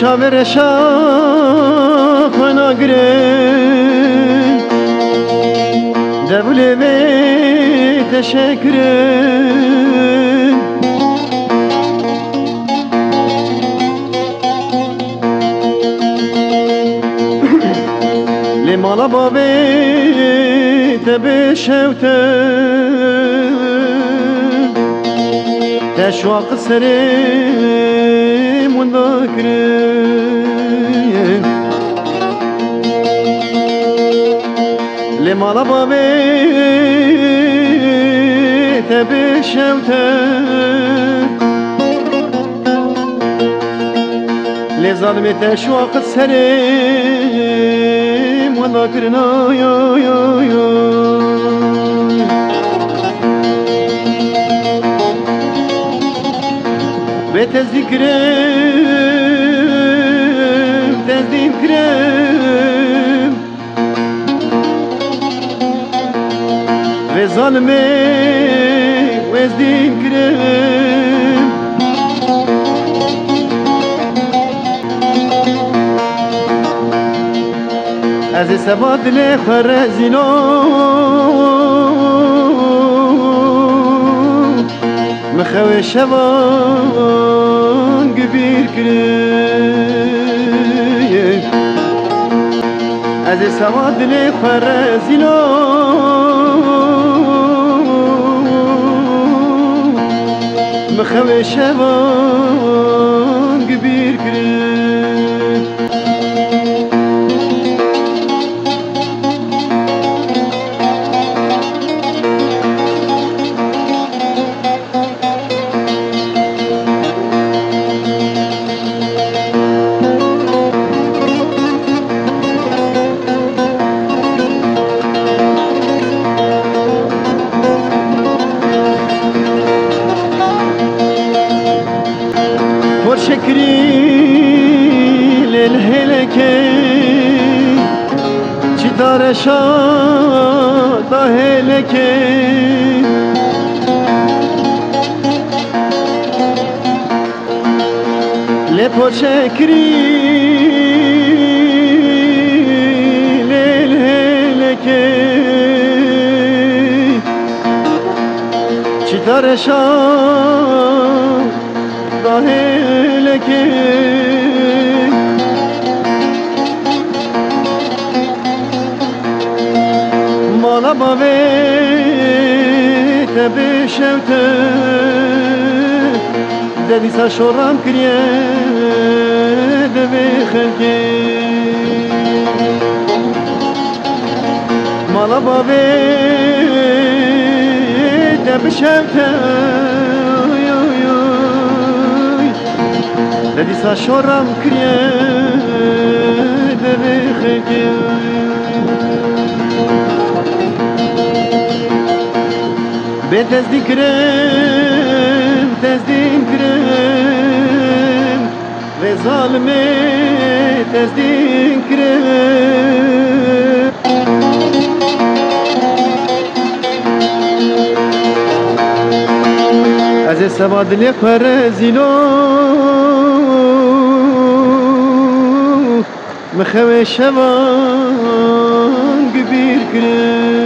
çavere şahana girin Devle ve teşekkürün Limala babe tebe şevte da greu Le malaba be te be şevte. Le zalme te şu akı serim Valla kırına yo yo yo. به تذکرم تذکرم و ظالمه و تذکرم از سباد لخور زینو مخوی شوان گبیر کری از سبا دل خور زینو مخوی شوان گبیر کری تكريل الهلكي چی داره شاد هلکه لپوچه کریل الهلکه چی داره شاد Çidare şada heleke Mala bave tebe şevte. Dedi sa şoram kriye deve xelke Mala bave tebe şevte Sa şoram kriye deve xelke Be tezdikrem, tezdikrem Ve zalime tezdikrem Ez seba dilê xwe rezîlo مخوی شبان گبیر کرد